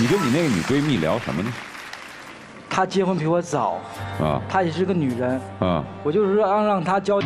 你跟你那个女闺蜜聊什么呢？她结婚比我早她也是个女人我就是说让她教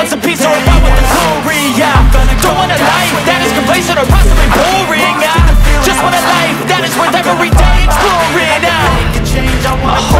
want some peace or a I want the glory I don't want a life that is complacent or possibly boring I just want a life that is worth every day exploring I, I